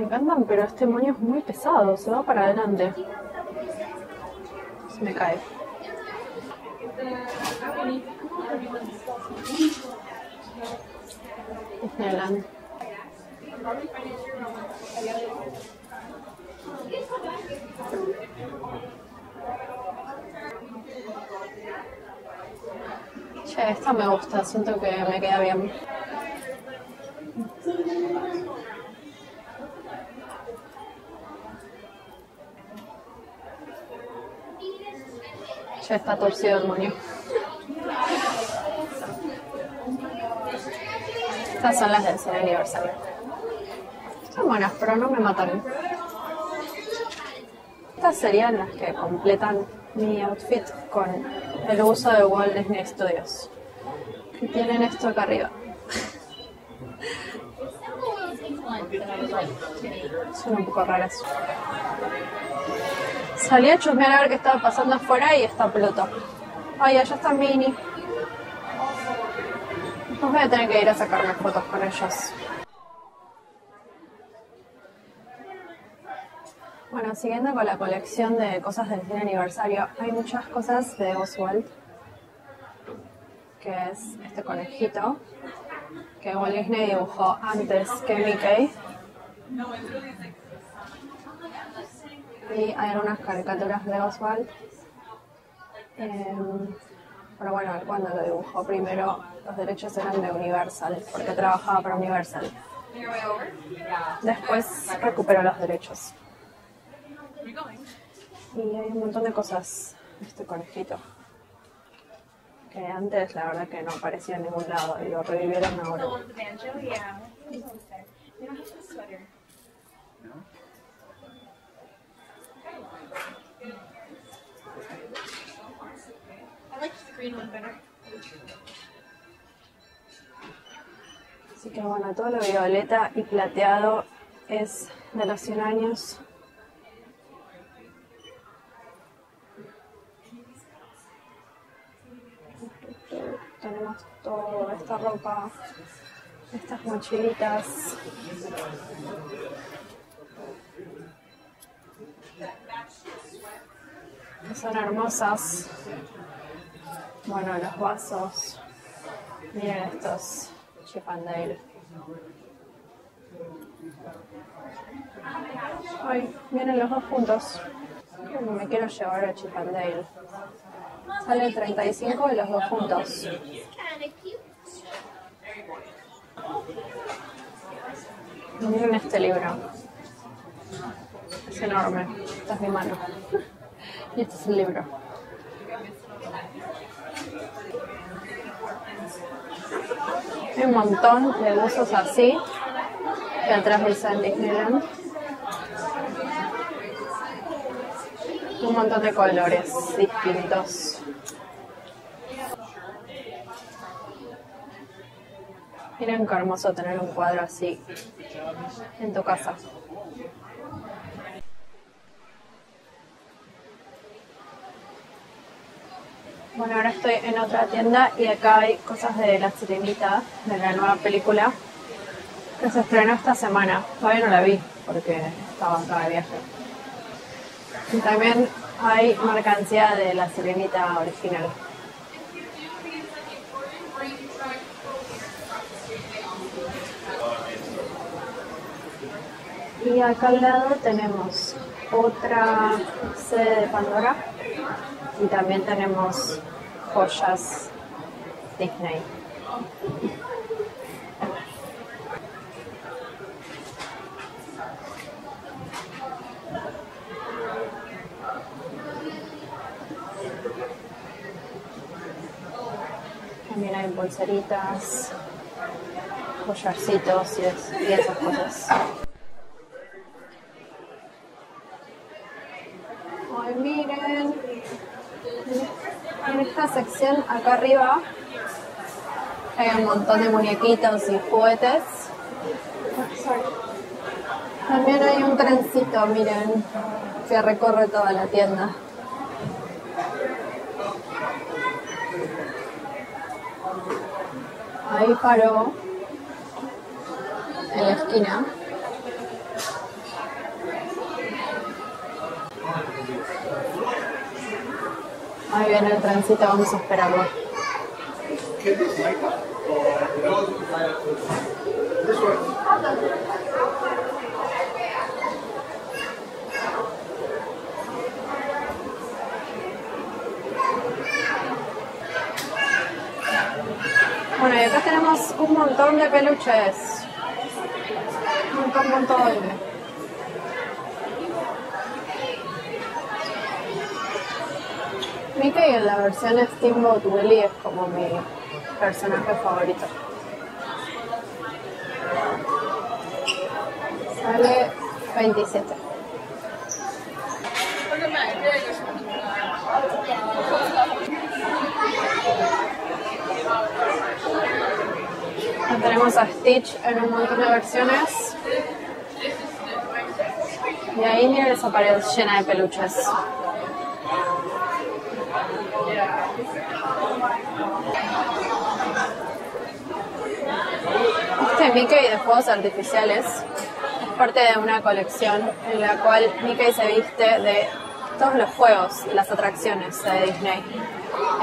encantan, pero este moño es muy pesado, se va para adelante. Se me cae. Disneyland. Che, esta me gusta, siento que me queda bien. Ya está torcido el moño. Estas son las del cine aniversario. Están buenas, pero no me matan. Estas serían las que completan mi outfit con el uso de Walt Disney Studios. Y tienen esto acá arriba. Son un poco raras. Salí a chusmear a ver qué estaba pasando afuera y está Pluto. Ay, allá está Minnie. Después voy a tener que ir a sacarme fotos con ellos. Bueno, siguiendo con la colección de cosas del cine aniversario, hay muchas cosas de Oswald, que es este conejito que Walt Disney dibujó antes que Mickey. Y hay algunas caricaturas de Oswald. Em, pero bueno, cuando lo dibujó primero, los derechos eran de Universal, porque trabajaba para Universal. Después recuperó los derechos. Y hay un montón de cosas este conejito. Que antes la verdad que no aparecía en ningún lado y lo revivieron ahora. Green one better. Así que bueno, todo lo violeta y plateado es de los 100 años. Tenemos toda esta ropa, estas mochilitas. son hermosas. Bueno, los vasos. Miren estos Chip and Dale. Ay, vienen los dos juntos. Me quiero llevar a Chip and Dale. Sale 35 de los dos juntos. Miren este libro. Es enorme. Esta es mi mano. Y este es el libro. Un montón de buzos así. Que atrás dicen Disneyland. Un montón de colores distintos. Miren qué hermoso tener un cuadro así en tu casa. Bueno, ahora estoy en otra tienda y acá hay cosas de La Sirenita, de la nueva película, que se estrenó esta semana. Todavía no la vi porque estaba acá de viaje. Y también hay mercancía de La Sirenita original. Y acá al lado tenemos otra sede de Pandora y también tenemos joyas Disney. También hay pulseritas, collarcitos y, es- y esas cosas. Ay, miren. Acá arriba hay un montón de muñequitos y juguetes. También hay un trencito, miren, que recorre toda la tienda. Ahí paró en la esquina. Ahí viene el tránsito, vamos a esperarlo. Bueno, y acá tenemos un montón de peluches. Un montón, un montón. Mickey en la versión Steamboat Willie es como mi personaje favorito. Sale 27. Ya tenemos a Stitch en un montón de versiones. Y ahí miren esa pared llena de peluches. Este Mickey de fuegos artificiales es parte de una colección en la cual Mickey se viste de todos los juegos, las atracciones de Disney.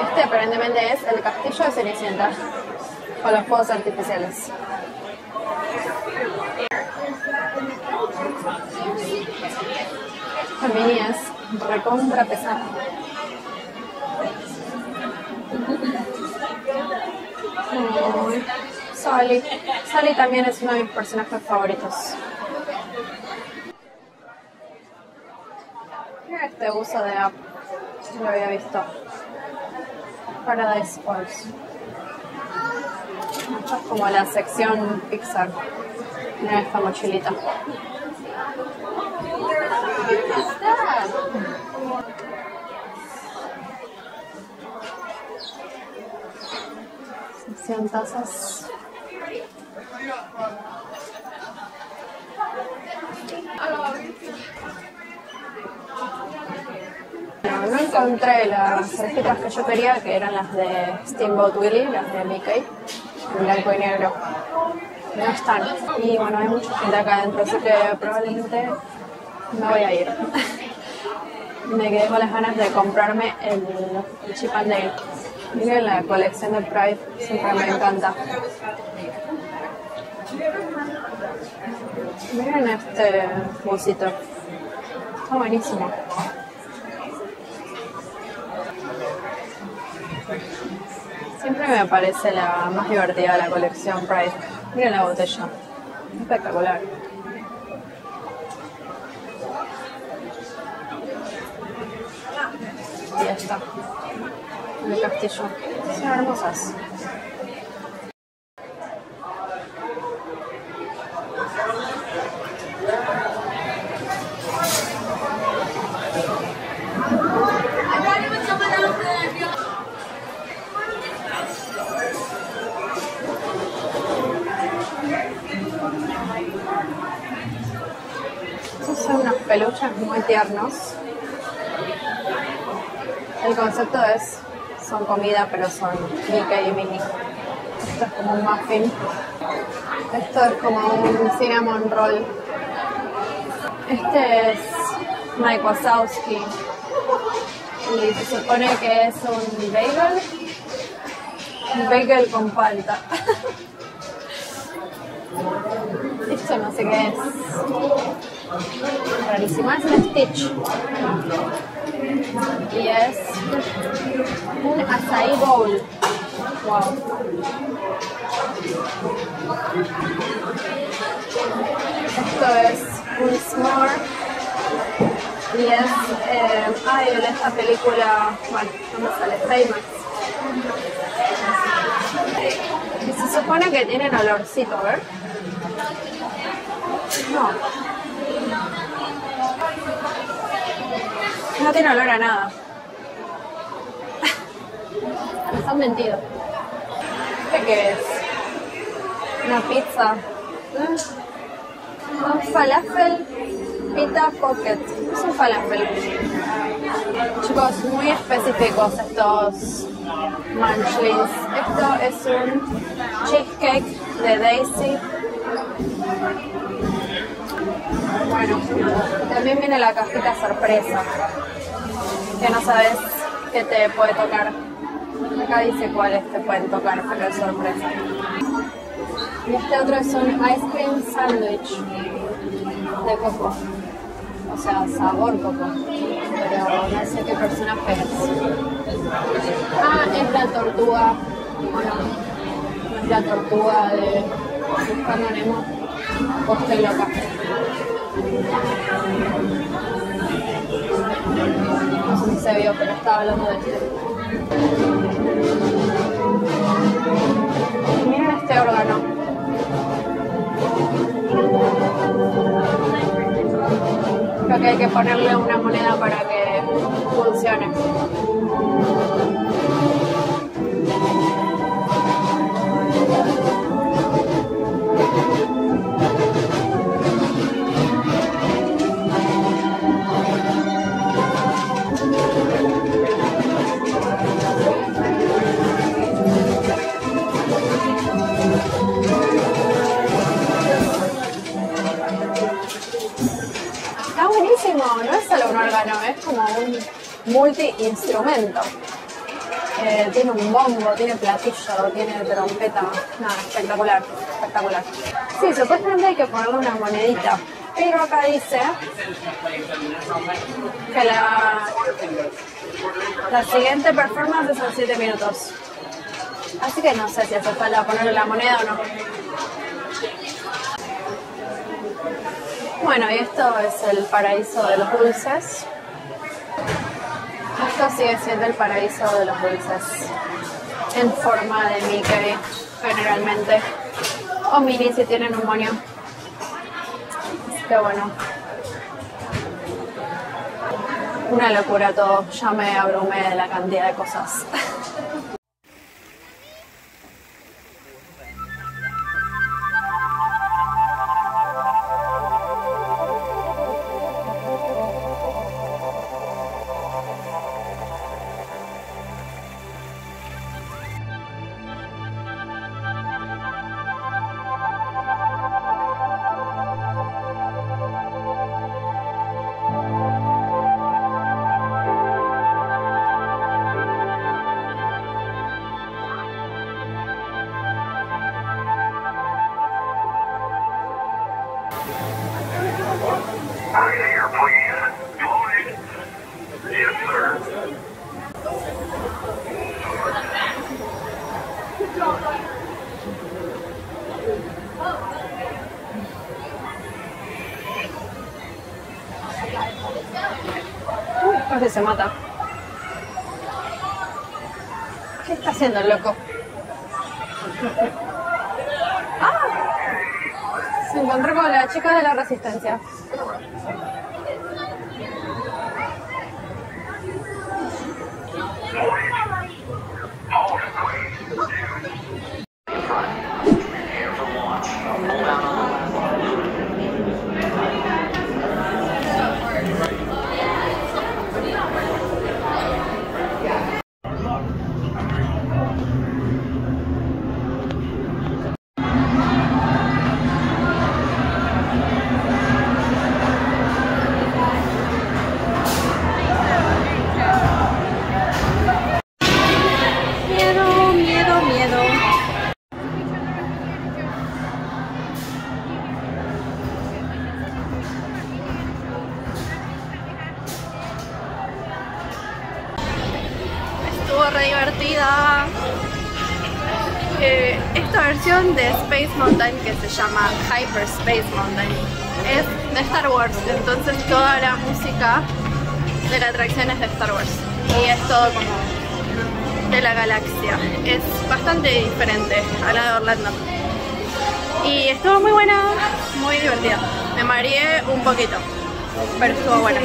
Este aparentemente es el castillo de Cenicienta con los fuegos artificiales. Mini es recontra pesada. Sally. Sally también es uno de mis personajes favoritos. Mira este uso de app. Lo había visto. Paradise Sports. Esto es como la sección Pixar. Mira esta mochilita. Sección tazas. No, encontré las tarjetas que yo quería, que eran las de Steamboat Willie, las de Mickey, en blanco y negro. No están. Y bueno, hay mucha gente acá adentro, así que probablemente me voy a ir. me quedé con las ganas de comprarme el, el Chip and Dale. Miren la colección de Pride, siempre me encanta. Miren este busito. Está buenísimo. Siempre me parece la más divertida de la colección Pride. Miren la botella. Espectacular. Y ya está. El castillo. Son hermosas. Son unos peluches muy tiernos. El concepto es, son comida, pero son Mickey y Minnie. Esto es como un muffin. Esto es como un cinnamon roll. Este es Mike Wazowski. Y se supone que es un bagel. Un bagel con palta. Esto no sé qué es. Rarísimo. Es un Stitch. Y es un acai bowl. Wow. Esto es un s'more. Y es, eh, ay, de esta película, bueno, no me sale, Famous. Y se supone que tienen olorcito, ¿ver? No. No tiene olor a nada. Nos han mentido. ¿Qué, es? Una pizza. ¿Mm? Un falafel pita pocket. Es un falafel. Chicos, muy específicos estos munchlings. Esto es un cheesecake de Daisy. Bueno, también viene la cajita sorpresa, que no sabes que te puede tocar. Acá dice cuáles te pueden tocar, pero es sorpresa. Y este otro es un ice cream sandwich de coco. O sea, sabor coco. Pero no sé qué personaje es. Ah, es la tortuga. La tortuga de Buscando Nemo. Loca. No sé si se vio, pero estaba hablando de este. Miren este órgano. Creo que hay que ponerle una moneda para que funcione. Eh, tiene un bombo, tiene platillo, tiene trompeta. Nada, espectacular, espectacular. Sí, supuestamente hay que ponerle una monedita. Pero acá dice que la, la siguiente performance son 7 minutos. Así que no sé si hace falta ponerle la moneda o no. Bueno, y esto es el paraíso de los dulces. Esto sigue siendo el paraíso de los dulces. En forma de Mickey, generalmente. O mini si tienen un moño. Así que bueno. Una locura todo. Ya me abrumé de la cantidad de cosas. Casi se mata. ¿Qué está haciendo el loco? ¡Ah! Se encontró con la chica de la resistencia. Divertida. Eh, esta versión de Space Mountain que se llama Hyperspace Mountain es de Star Wars, entonces toda la música de la atracción es de Star Wars y es todo como de la galaxia. Es bastante diferente a la de Orlando. Y estuvo muy buena, muy divertida. Me mareé un poquito, pero estuvo buena.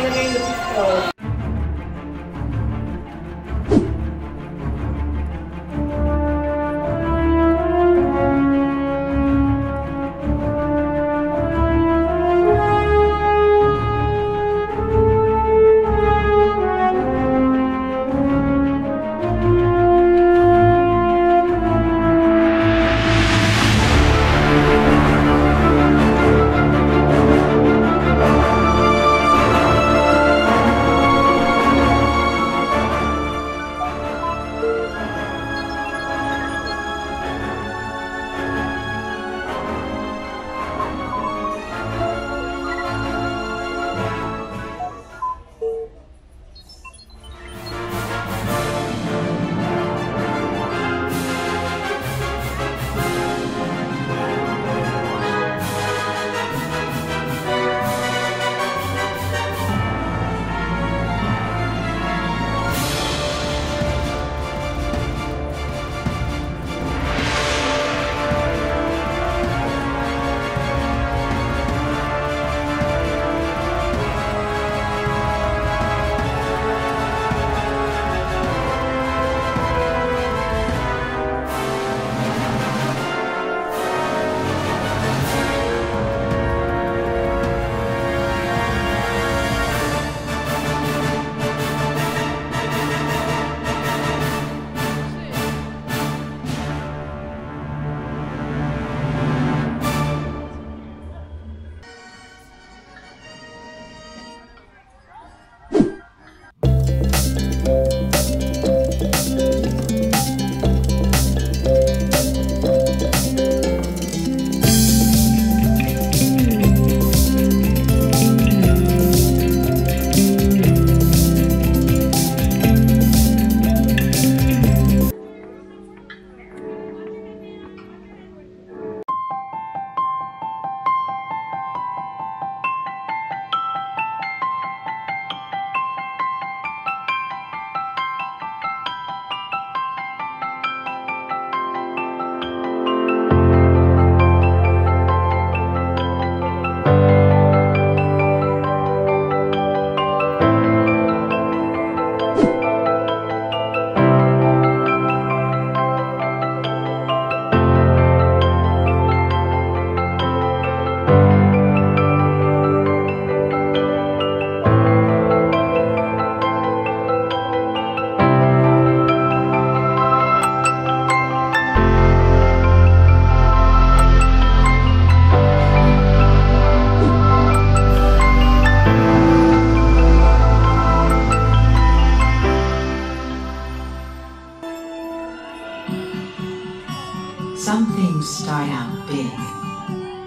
Big.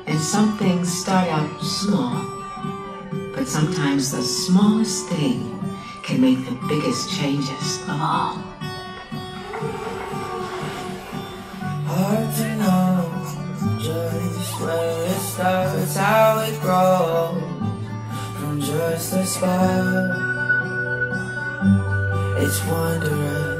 And some things start out small. But sometimes the smallest thing can make the biggest changes of all. Hard to know just where it starts, how it grows from just a spark. It's wondrous